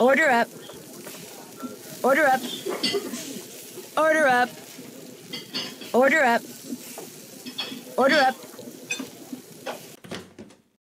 Order up. Order up. Order up. Order up. Order up.